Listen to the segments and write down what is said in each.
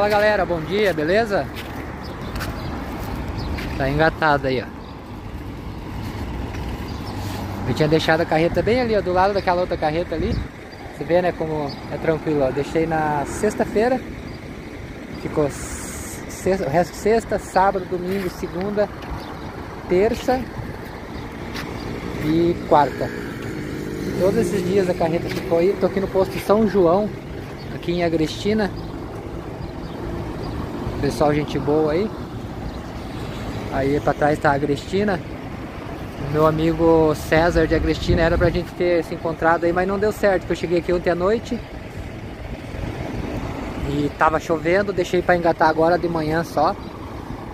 Fala galera, bom dia, beleza? Tá engatado aí, ó. Eu tinha deixado a carreta bem ali, ó, do lado daquela outra carreta ali. Você vê, né, como é tranquilo, ó. Deixei na sexta-feira. Ficou sexta, o resto sexta, sábado, domingo, segunda, terça e quarta. Todos esses dias a carreta ficou aí. Tô aqui no posto São João, aqui em Agrestina. Pessoal, gente boa aí. Aí para trás tá a Agrestina. Meu amigo César de Agrestina era pra gente ter se encontrado aí, mas não deu certo, porque eu cheguei aqui ontem à noite e tava chovendo, deixei para engatar agora de manhã só.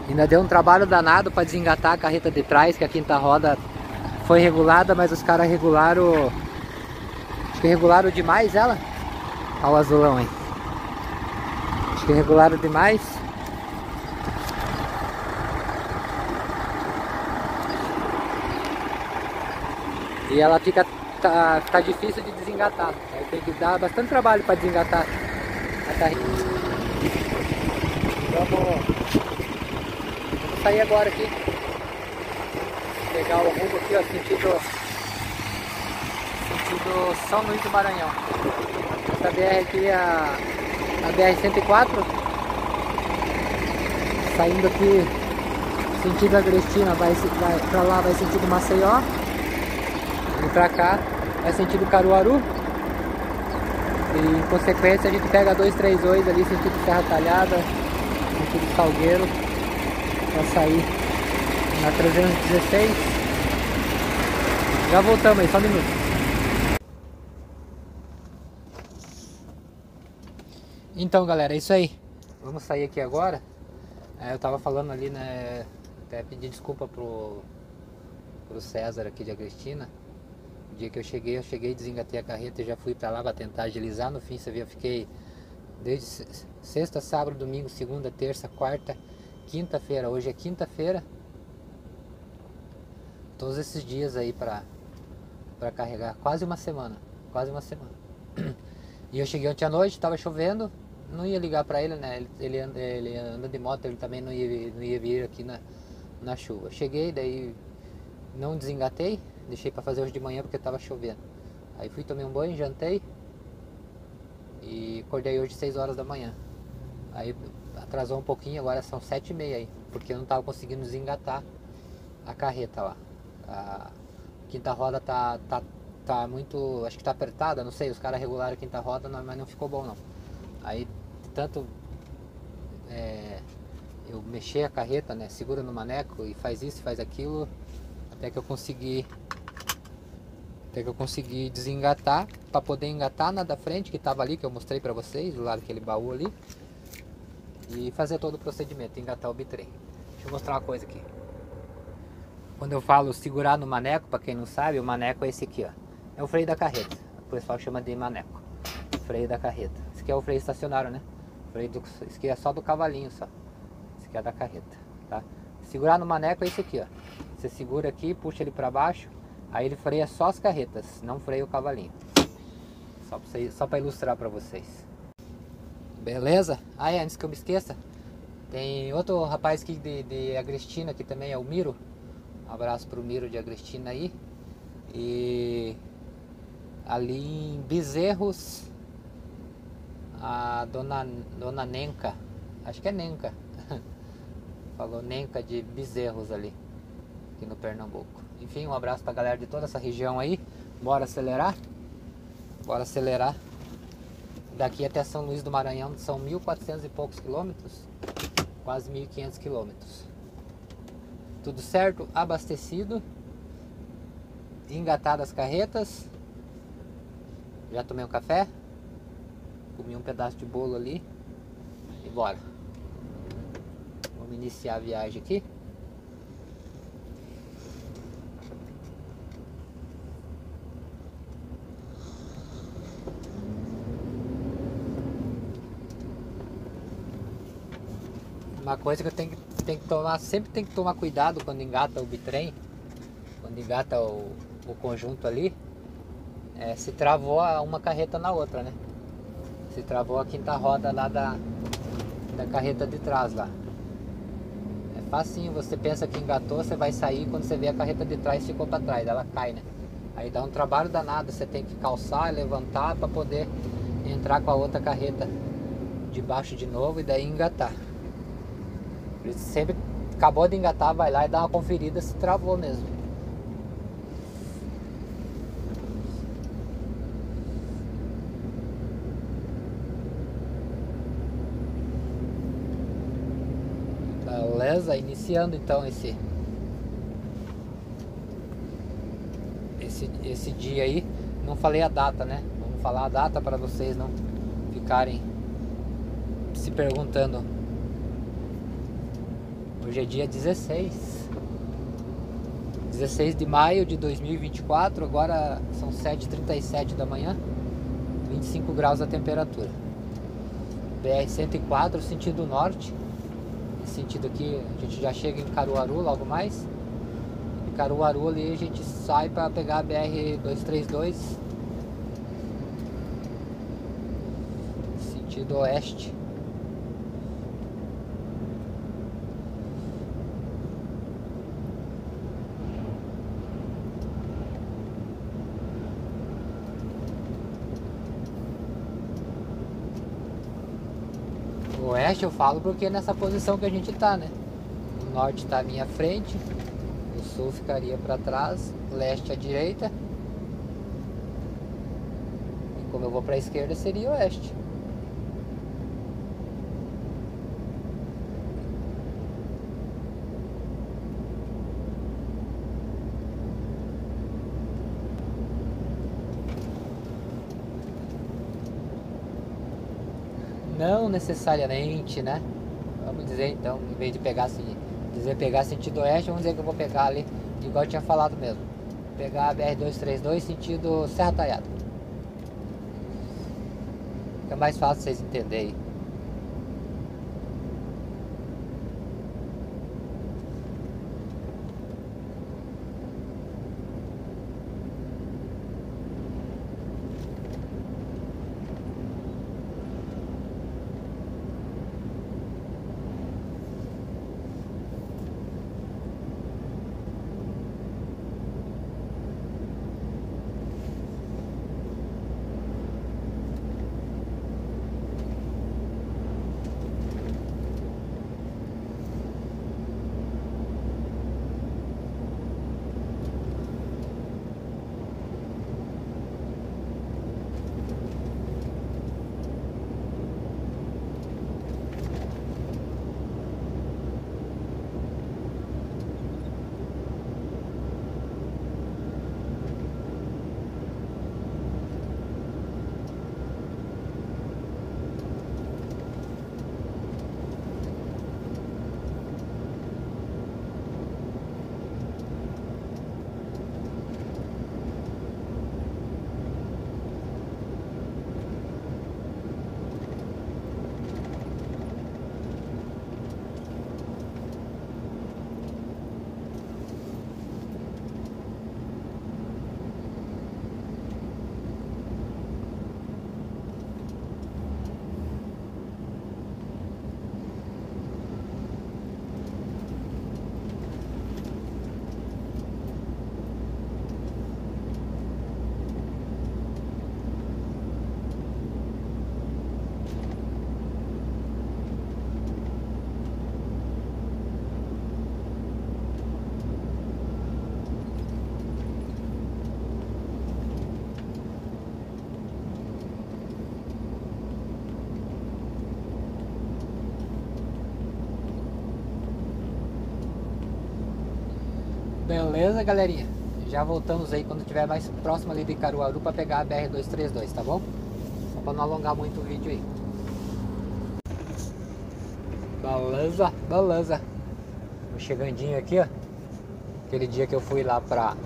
Ainda deu um trabalho danado para desengatar a carreta de trás, que a quinta roda foi regulada, mas os caras regularam. Acho que regularam demais ela. Olha o azulão aí. Acho que regularam demais. E ela fica tá, tá difícil de desengatar. Aí tem que dar bastante trabalho para desengatar a carrinha. Vamos, vamos sair agora aqui. Pegar o rumo aqui, ó, sentido, sentido São Luís do Maranhão. Essa BR aqui é a, a BR-104. Saindo aqui sentido Agrestina, vai, vai pra lá vai sentido Maceió e pra cá é sentido Caruaru. E em consequência a gente pega 238 ali, sentido Serra Talhada, sentido Salgueiro, pra sair na 316. Já voltamos aí, só um minuto. Então galera, é isso aí. Vamos sair aqui agora. É, eu tava falando ali, né? Até pedir desculpa pro, pro César aqui de Agrestina dia que eu cheguei, eu cheguei, desengatei a carreta e já fui para lá para tentar agilizar. No fim, você viu, eu fiquei desde sexta, sábado, domingo, segunda, terça, quarta, quinta-feira. Hoje é quinta-feira. Todos esses dias aí para para carregar, quase uma semana, quase uma semana. E eu cheguei ontem à noite, estava chovendo, não ia ligar para ele, né? Ele, ele, anda, ele anda de moto, ele também não ia, não ia vir aqui na, na chuva. Cheguei, daí não desengatei, Deixei para fazer hoje de manhã porque estava chovendo. Aí fui, tomei um banho, jantei e acordei hoje 6 horas da manhã. Aí atrasou um pouquinho, agora são 7 e meia aí, porque eu não estava conseguindo desengatar a carreta lá. A quinta roda tá, tá, tá muito, acho que tá apertada, não sei, os caras regularam a quinta roda, mas não ficou bom não. Aí tanto é, eu mexer a carreta, né, segura no maneco e faz isso, faz aquilo, até que eu consegui até que eu consegui desengatar para poder engatar na da frente que estava ali que eu mostrei para vocês do lado daquele baú ali e fazer todo o procedimento engatar o bitrem. Deixa eu mostrar uma coisa aqui. Quando eu falo segurar no maneco para quem não sabe o maneco é esse aqui ó. É o freio da carreta. O pessoal chama de maneco. Freio da carreta. Esse aqui é o freio estacionário né? Freio do, esse aqui é só do cavalinho só. Esse aqui é da carreta tá? Segurar no maneco é esse aqui ó. Você segura aqui, puxa ele para baixo, aí ele freia só as carretas, não freia o cavalinho. Só para só ilustrar para vocês. Beleza? Ah, é, antes que eu me esqueça, tem outro rapaz aqui de, de Agrestina, que também é o Miro. Um abraço pro Miro de Agrestina aí. E ali em Bezerros, a dona, dona Nenca, acho que é Nenca, falou Nenca de Bezerros ali aqui no Pernambuco. Enfim, um abraço pra galera de toda essa região aí. Bora acelerar? Bora acelerar. Daqui até São Luís do Maranhão são 1.400 e poucos quilômetros. Quase 1.500 quilômetros. Tudo certo, abastecido. Engatadas as carretas. Já tomei um café. Comi um pedaço de bolo ali. E bora. Vamos iniciar a viagem aqui. Uma coisa que eu tenho, tenho que tomar, sempre tem que tomar cuidado quando engata o bitrem, quando engata o, o conjunto ali, é, se travou uma carreta na outra, né? Se travou a quinta roda lá da, da carreta de trás lá. É facinho, você pensa que engatou, você vai sair, quando você vê a carreta de trás ficou para trás, ela cai, né? Aí dá um trabalho danado, você tem que calçar, levantar para poder entrar com a outra carreta debaixo de novo e daí engatar. Sempre acabou de engatar, vai lá e dá uma conferida se travou mesmo. Beleza, iniciando então esse esse, esse dia aí. Não falei a data, né? Vamos falar a data para vocês não ficarem se perguntando. Hoje é dia 16. 16 de maio de 2024, agora são 7h37 da manhã, 25 graus a temperatura. BR-104, sentido norte. Esse sentido aqui, a gente já chega em Caruaru logo mais. Caruaru ali a gente sai para pegar a BR 232 sentido oeste. Oeste eu falo porque é nessa posição que a gente tá, né? O norte está à minha frente, sul ficaria para trás, leste à direita. E como eu vou para a esquerda seria oeste. Não necessariamente, né? Vamos dizer então, em vez de pegar assim, dizer pegar sentido oeste, vamos dizer que eu vou pegar ali, igual eu tinha falado mesmo. Pegar a BR-232 sentido Serra Talhada. Fica mais fácil vocês entenderem. Beleza, galerinha? Já voltamos aí quando tiver mais próximo ali de Caruaru para pegar a BR-232, tá bom? Só para não alongar muito o vídeo aí. Beleza, beleza. Chegandinho aqui, ó. Aquele dia que eu fui lá pra...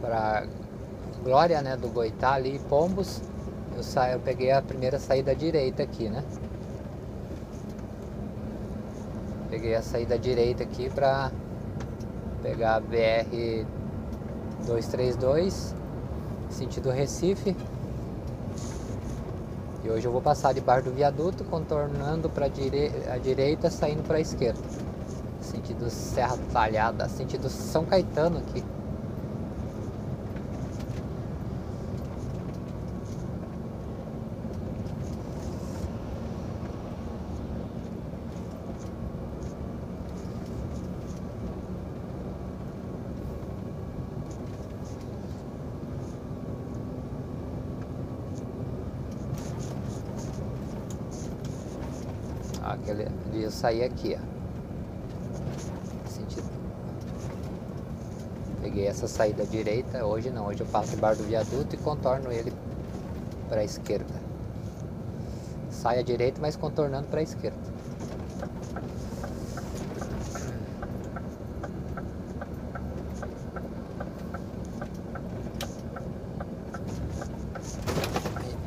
Pra Glória, né, do Goitá ali, Pombos. Eu, sa... eu peguei a primeira saída direita aqui, né? Peguei a saída direita aqui pra pegar a BR 232 sentido Recife E hoje eu vou passar debaixo do viaduto, contornando para dire... a direita, saindo para a esquerda. Sentido Serra Talhada, sentido São Caetano aqui. Aquele, ia sair aqui, ó. Peguei essa saída direita, hoje não, hoje eu passo embaixo do viaduto e contorno ele para a esquerda. Sai à direita, mas contornando para a esquerda.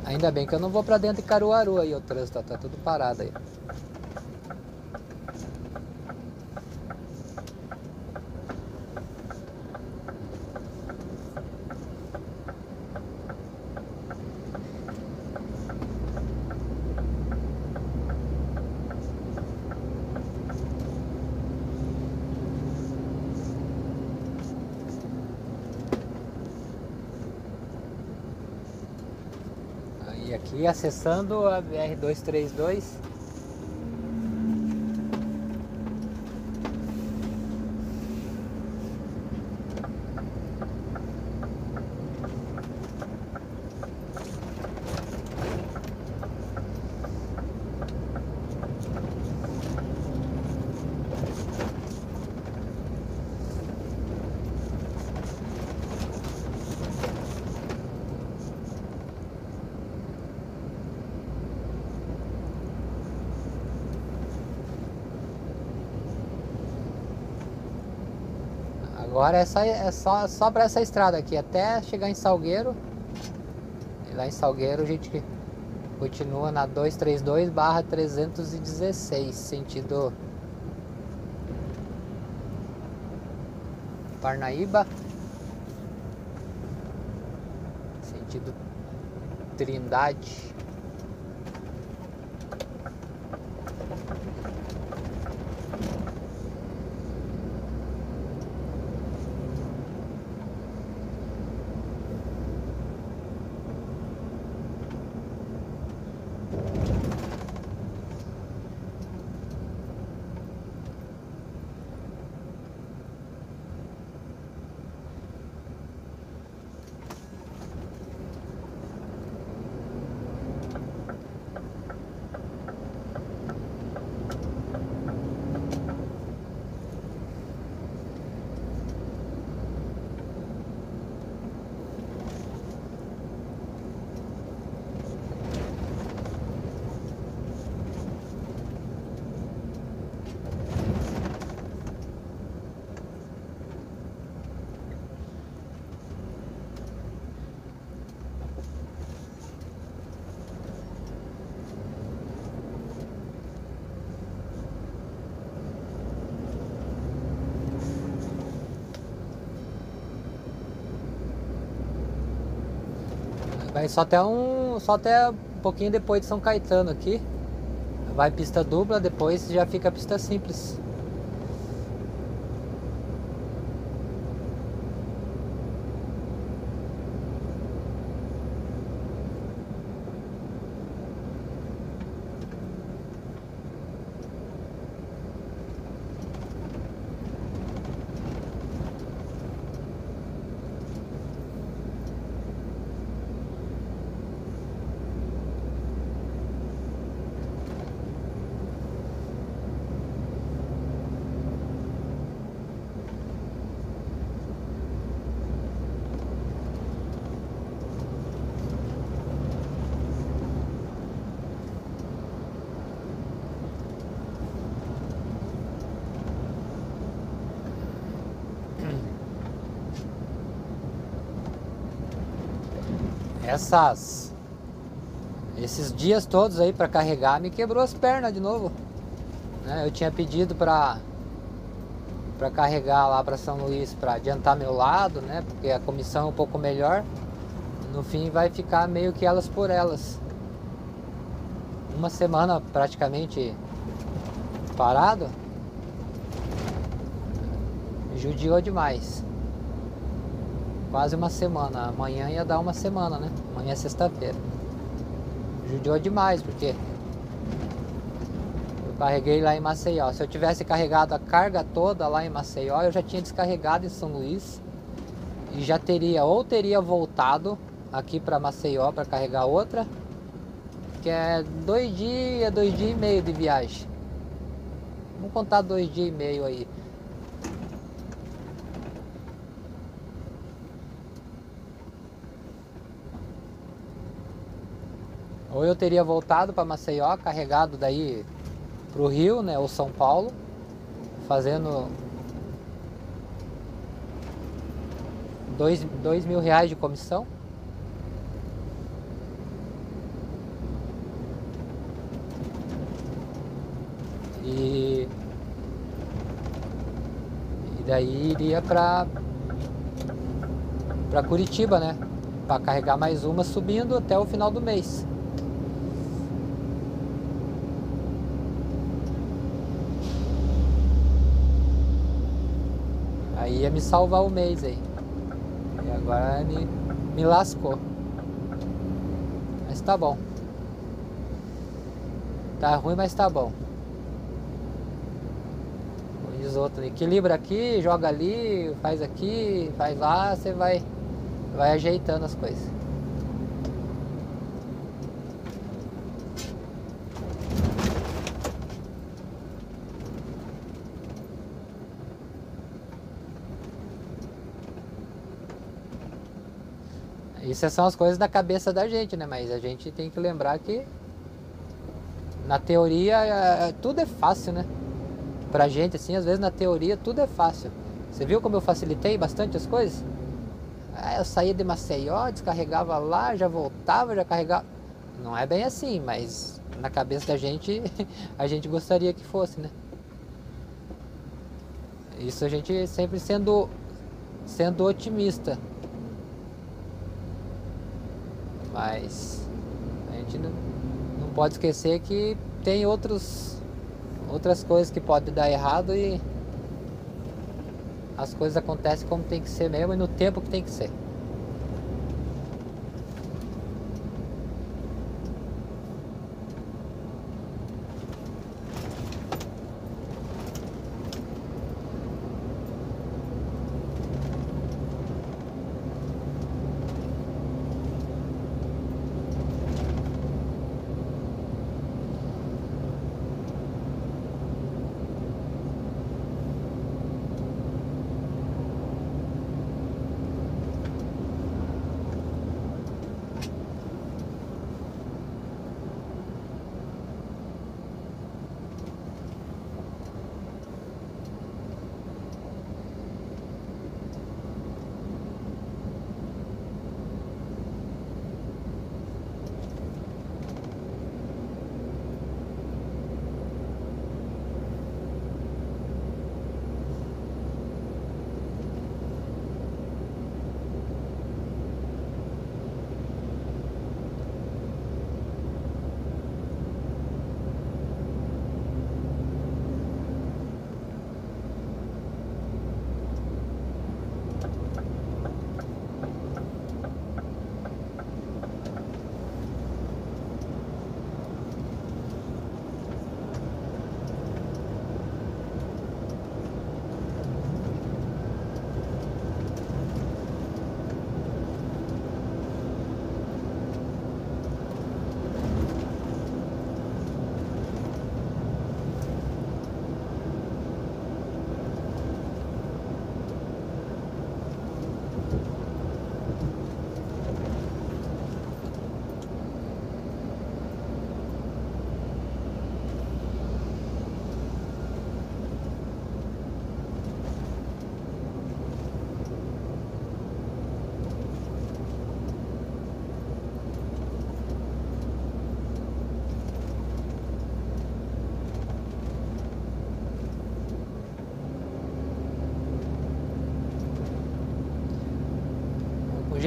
Ainda bem que eu não vou para dentro de Caruaru aí, o trânsito tá tudo parado aí. E acessando a BR-232. Agora é só, é só, só para essa estrada aqui, até chegar em Salgueiro. E lá em Salgueiro a gente continua na 232 barra 316, sentido Parnaíba. Sentido Trindade. Vai só até um. Só até um pouquinho depois de São Caetano aqui. Vai pista dupla, depois já fica pista simples. Essas esses dias todos aí para carregar me quebrou as pernas de novo. Né? Eu tinha pedido para para carregar lá para São Luís para adiantar meu lado, né? Porque a comissão é um pouco melhor. No fim vai ficar meio que elas por elas. uma semana praticamente parado, judiou demais. Quase uma semana. Amanhã ia dar uma semana, né? Amanhã é sexta-feira. Judiou demais, porque eu carreguei lá em Maceió. Se eu tivesse carregado a carga toda lá em Maceió, eu já tinha descarregado em São Luís e já teria ou teria voltado aqui para Maceió para carregar outra, que é dois dias, dois dias e meio de viagem. Vamos contar dois dias e meio aí. Ou eu teria voltado para Maceió, carregado daí para o Rio, né, ou São Paulo, fazendo dois, dois mil reais de comissão. E, e daí iria para para Curitiba, né? Para carregar mais uma subindo até o final do mês. Aí ia me salvar o mês aí. E agora me, me lascou. Mas tá bom. Tá ruim, mas tá bom. Diz outro, equilibra aqui, joga ali, faz aqui, faz lá, você vai, vai ajeitando as coisas. Isso são as coisas da cabeça da gente, né? Mas a gente tem que lembrar que na teoria é, é, tudo é fácil, né? Pra gente, assim, às vezes na teoria tudo é fácil. Você viu como eu facilitei bastante as coisas? É, eu saía de Maceió, descarregava lá, já voltava, já carregava. Não é bem assim, mas na cabeça da gente, a gente gostaria que fosse, né? Isso a gente sempre sendo, sendo otimista. Mas a gente não, não pode esquecer que tem outros, outras coisas que podem dar errado e as coisas acontecem como tem que ser mesmo e no tempo que tem que ser.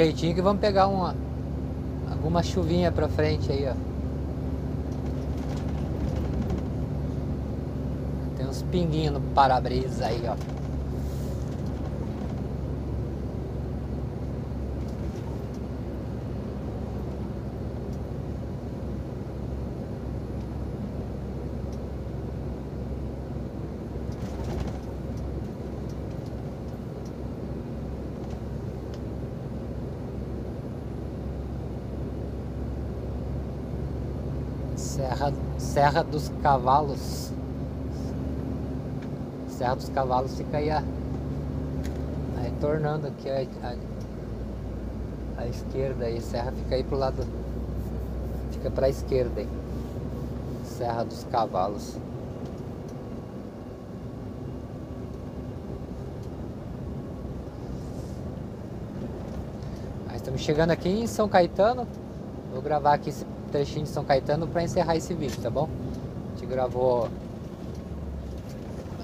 jeitinho que vamos pegar uma alguma chuvinha pra frente aí, ó. Tem uns pinguinhos no para-brisa aí, ó. Serra, dos Cavalos. Serra dos Cavalos fica aí, a, a retornando aqui a, a, a, esquerda aí. Serra fica aí pro lado. Fica pra esquerda aí. Serra dos Cavalos. estamos chegando aqui em São Caetano. Vou gravar aqui esse trechinho de São Caetano para encerrar esse vídeo, tá bom? A gente gravou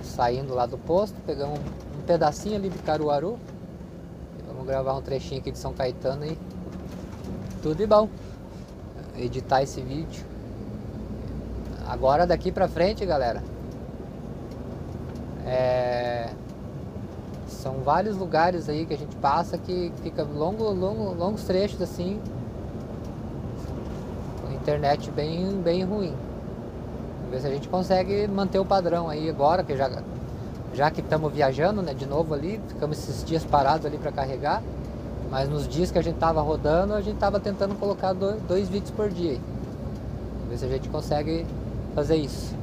saindo lá do posto, pegamos um, pedacinho ali de Caruaru. Vamos gravar um trechinho aqui de São Caetano e tudo de bom. Editar esse vídeo. Agora daqui pra frente, galera. É... São vários lugares aí que a gente passa que fica longo, longo, longos trechos assim internet bem, bem ruim. Vamos ver se a gente consegue manter o padrão aí agora, que já, já que estamos viajando né, de novo ali, ficamos esses dias parados ali para carregar. Mas nos dias que a gente estava rodando, a gente estava tentando colocar dois, dois vídeos por dia. Vamos ver se a gente consegue fazer isso.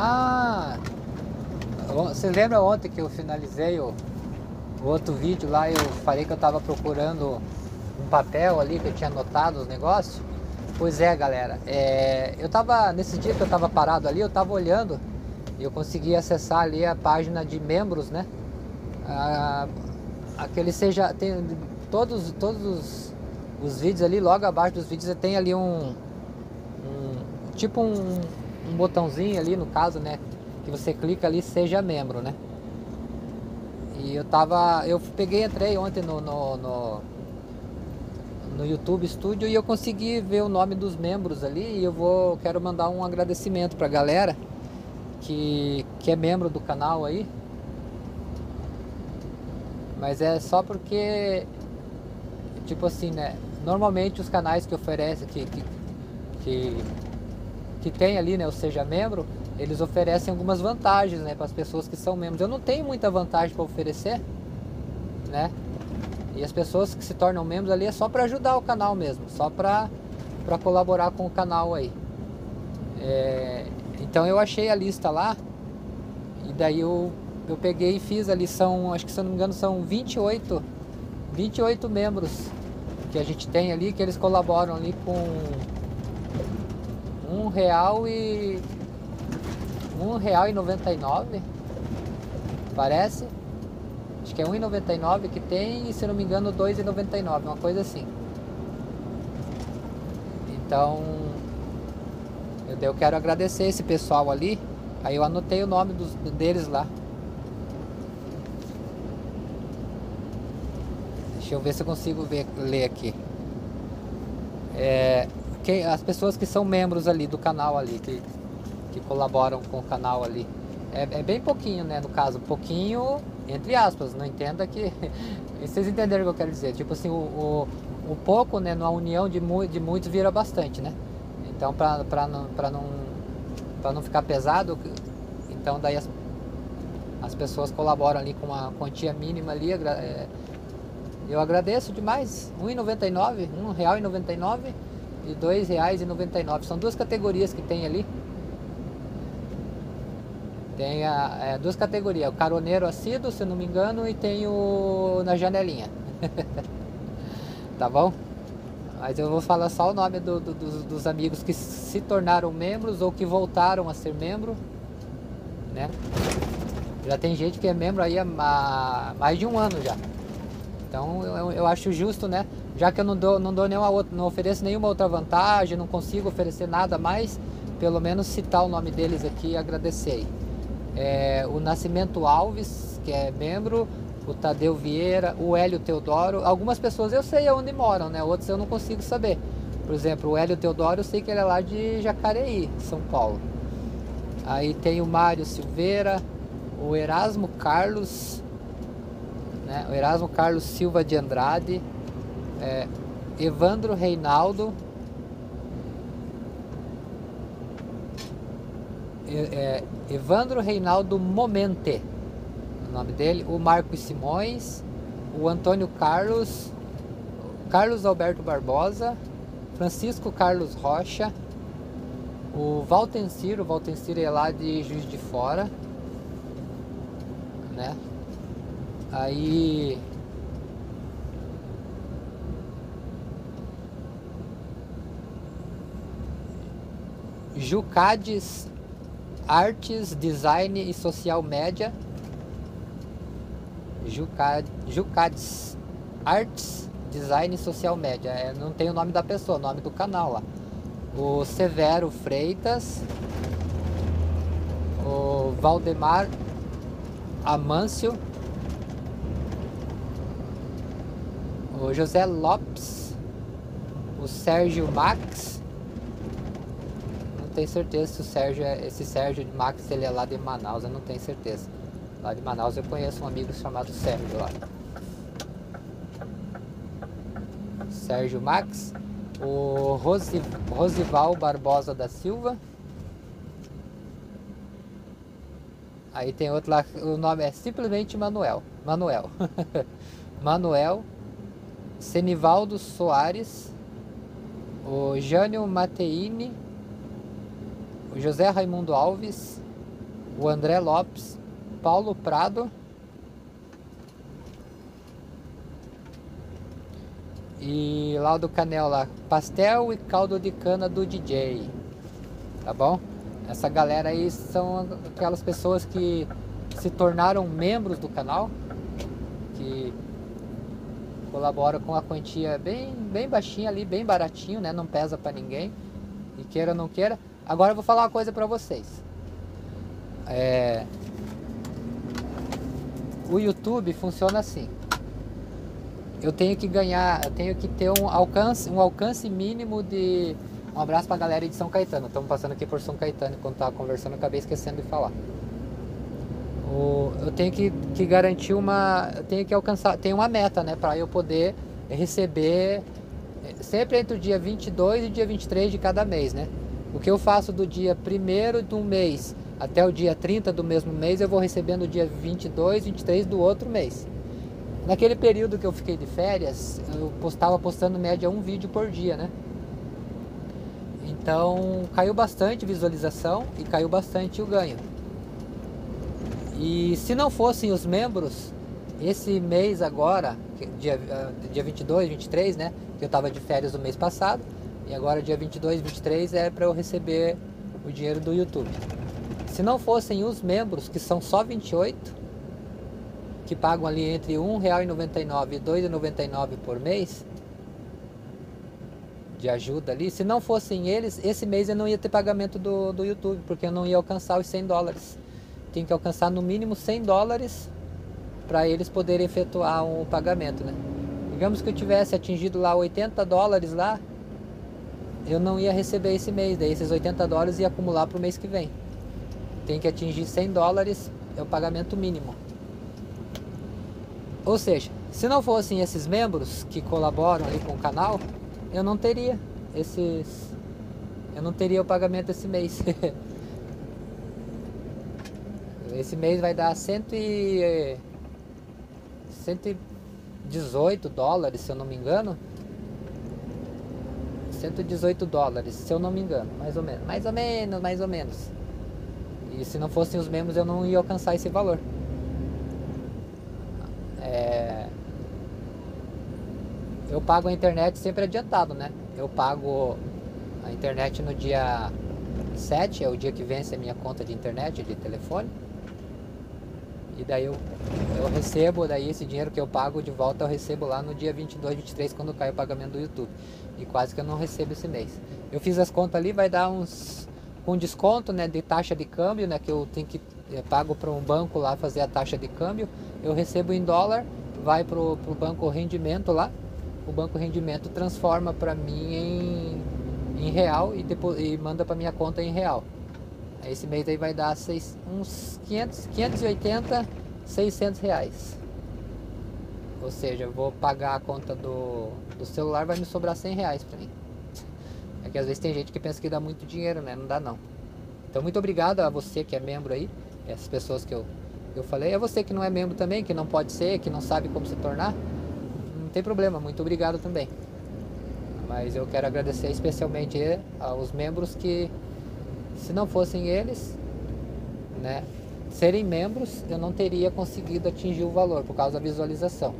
Ah, você lembra ontem que eu finalizei o, o outro vídeo lá? Eu falei que eu estava procurando um papel ali que eu tinha anotado os negócios. Pois é, galera. É, eu tava nesse dia que eu tava parado ali, eu tava olhando e eu consegui acessar ali a página de membros, né? Ah, aquele seja tem todos todos os, os, vídeos ali, logo abaixo dos vídeos tem ali um, um tipo um um botãozinho ali, no caso, né? Que você clica ali, seja membro, né? E eu tava. Eu peguei, entrei ontem no, no, no, no YouTube Studio e eu consegui ver o nome dos membros ali. E eu vou. Quero mandar um agradecimento pra galera que, que é membro do canal aí. Mas é só porque. Tipo assim, né? Normalmente os canais que oferecem. que, que, que que tem ali, né, o seja membro, eles oferecem algumas vantagens, né, para as pessoas que são membros. Eu não tenho muita vantagem para oferecer, né? E as pessoas que se tornam membros ali é só para ajudar o canal mesmo, só para colaborar com o canal aí. É, então eu achei a lista lá e daí eu, eu peguei e fiz ali, são, acho que se eu não me engano são 28, 28 membros que a gente tem ali, que eles colaboram ali com um real e um real e noventa e nove parece? Acho que é um e noventa e nove que tem e se não me engano dois e noventa e nove uma coisa assim. Então eu, quero agradecer esse pessoal ali. Aí eu anotei o nome dos, deles lá. Deixa eu ver se eu consigo ver, ler aqui. É, as pessoas que são membros ali do canal ali, que, que colaboram com o canal ali. É, é bem pouquinho, né? No caso, pouquinho, entre aspas, não entenda que. Vocês entenderam o que eu quero dizer? Tipo assim, o, o, o pouco, né? Na união de, mu de muitos vira bastante, né? Então, pra, pra, não, pra, não, pra não ficar pesado, então daí as, as pessoas colaboram ali com uma quantia mínima ali. É, eu agradeço demais. R$ 1,99, R$ 1,99 e R$ 2,99. São duas categorias que tem ali. Tem a, é, duas categorias, o caroneiro assíduo, se não me engano, e tem o na janelinha. tá bom? Mas eu vou falar só o nome do, do, dos, dos, amigos que se tornaram membros ou que voltaram a ser membro, né? Já tem gente que é membro aí há mais de um ano já. Então eu, eu acho justo, né? Já que eu não dou, não dou nenhuma outra, não ofereço nenhuma outra vantagem, não consigo oferecer nada mais, pelo menos citar o nome deles aqui e agradecer é, o Nascimento Alves, que é membro, o Tadeu Vieira, o Hélio Teodoro. Algumas pessoas eu sei onde moram, né? Outras eu não consigo saber. Por exemplo, o Hélio Teodoro eu sei que ele é lá de Jacareí, São Paulo. Aí tem o Mário Silveira, o Erasmo Carlos, né? o Erasmo Carlos Silva de Andrade, é, Evandro Reinaldo, é, Evandro Reinaldo Momente, o nome dele, o Marcos Simões, o Antônio Carlos, Carlos Alberto Barbosa, Francisco Carlos Rocha, o Valtenciro, o Valtenciro é lá de Juiz de Fora, né? Aí Jucades Artes, Design e Social Média. Jucades. Artes, Design e Social Média. É, não tem o nome da pessoa, o nome do canal lá. O Severo Freitas. O Valdemar Amâncio. O José Lopes. O Sérgio Max tenho certeza se o Sérgio é, esse Sérgio de Max ele é lá de Manaus, eu não tenho certeza. Lá de Manaus eu conheço um amigo chamado Sérgio lá. Sérgio Max, o Rosi, Rosival Barbosa da Silva. Aí tem outro lá, o nome é simplesmente Manuel. Manuel. Manuel. Senivaldo Soares. O Jânio Mateini José Raimundo Alves, o André Lopes, Paulo Prado e lá do Canel lá, pastel e caldo de cana do DJ, tá bom? Essa galera aí são aquelas pessoas que se tornaram membros do canal, que colaboram com a quantia bem, bem baixinha ali, bem baratinho, né? Não pesa para ninguém. E queira ou não queira, Agora eu vou falar uma coisa para vocês. É... O YouTube funciona assim. Eu tenho que ganhar, eu tenho que ter um alcance, um alcance mínimo de. Um abraço para a galera de São Caetano. Estamos passando aqui por São Caetano enquanto estava conversando, acabei esquecendo de falar. O... eu tenho que, que garantir uma, eu tenho que alcançar, tem uma meta, né, para eu poder receber eh, sempre entre o dia 22 e o dia 23 de cada mês, né? O que eu faço do dia 1 do mês até o dia 30 do mesmo mês, eu vou recebendo o dia 22, 23 do outro mês. Naquele período que eu fiquei de férias, eu estava postando média um vídeo por dia, né? Então caiu bastante visualização e caiu bastante o ganho. E se não fossem os membros, esse mês agora, dia, ah, dia 22, 23, né? Que eu estava de férias no mês passado, e agora dia 22, 23 é para eu receber o dinheiro do YouTube. Se não fossem os membros, que são só 28, que pagam ali entre R$ 1,99 e R$ 2,99 por mês de ajuda ali, se não fossem eles, esse mês eu não ia ter pagamento do, do YouTube, porque eu não ia alcançar os 100 dólares. Tem que alcançar no mínimo 100 dólares para eles poderem efetuar o um pagamento, né? Digamos que eu tivesse atingido lá 80 dólares lá, eu não ia receber esse mês, daí esses 80 dólares ia acumular para o mês que vem. Tem que atingir 100 dólares, é o pagamento mínimo. Ou seja, se não fossem esses membros que colaboram ali com o canal, eu não teria esses. Eu não teria o pagamento esse mês. esse mês vai dar cento e, 118 dólares, se eu não me engano. 118 dólares, se eu não me engano, mais ou menos. Mais ou menos, mais ou menos. E se não fossem os membros eu não ia alcançar esse valor. É... Eu pago a internet sempre adiantado, né? Eu pago a internet no dia 7, é o dia que vence a minha conta de internet, de telefone. E daí eu, eu recebo, daí esse dinheiro que eu pago de volta eu recebo lá no dia 22, 23, quando cai o pagamento do YouTube. E quase que eu não recebo esse mês. Eu fiz as contas ali, vai dar uns com desconto, né, de taxa de câmbio, né, que eu tenho que eu pago para um banco lá fazer a taxa de câmbio, eu recebo em dólar, vai para o banco rendimento lá, o banco rendimento transforma para mim em, em real e, depois, e manda para minha conta em real. Esse mês aí vai dar seis, uns 500, 580, 600 reais. Ou seja, eu vou pagar a conta do, do celular, vai me sobrar 100 reais para mim. É que às vezes tem gente que pensa que dá muito dinheiro, né? Não dá não. Então muito obrigado a você que é membro aí, essas pessoas que eu, eu falei. É você que não é membro também, que não pode ser, que não sabe como se tornar. Não tem problema, muito obrigado também. Mas eu quero agradecer especialmente aos membros que, se não fossem eles, né, serem membros, eu não teria conseguido atingir o valor por causa da visualização.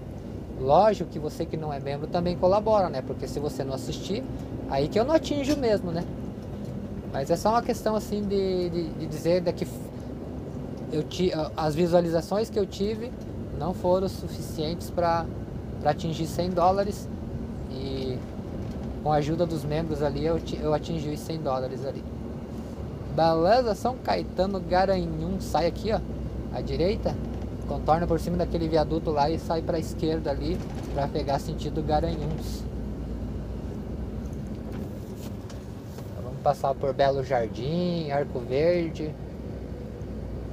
Lógico que você que não é membro também colabora, né? Porque se você não assistir, aí que eu não atinjo mesmo, né? Mas é só uma questão assim de, de, de dizer que eu ti, as visualizações que eu tive não foram suficientes para atingir 100 dólares e com a ajuda dos membros ali eu, eu atingi os 100 dólares ali. Beleza, São Caetano Garanhum, sai aqui ó, à direita, contorna por cima daquele viaduto lá e sai para a esquerda ali para pegar sentido Garanhuns. Então, vamos passar por Belo Jardim, Arco Verde.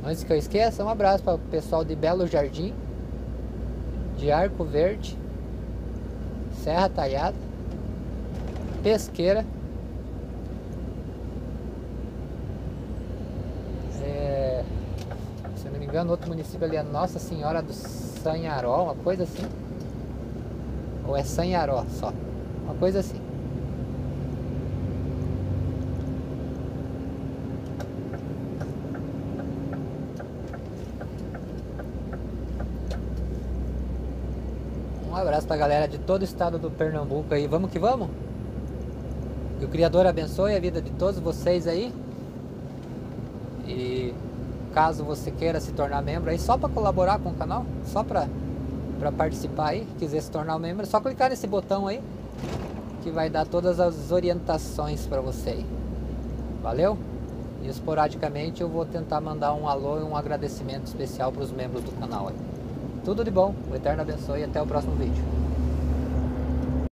Antes que eu esqueça, um abraço para o pessoal de Belo Jardim, de Arco Verde, Serra Talhada, Pesqueira. É, se eu não me engano, outro município ali é Nossa Senhora do Sanharó, uma coisa assim. Ou é Sanharó só, uma coisa assim. Um abraço pra galera de todo o estado do Pernambuco aí. Vamos que vamos? Que o Criador abençoe a vida de todos vocês aí. E caso você queira se tornar membro aí, só para colaborar com o canal, só para participar aí, quiser se tornar membro, é só clicar nesse botão aí que vai dar todas as orientações para você aí. Valeu? E esporadicamente eu vou tentar mandar um alô e um agradecimento especial para os membros do canal aí. Tudo de bom, o Eterno abençoe e até o próximo vídeo.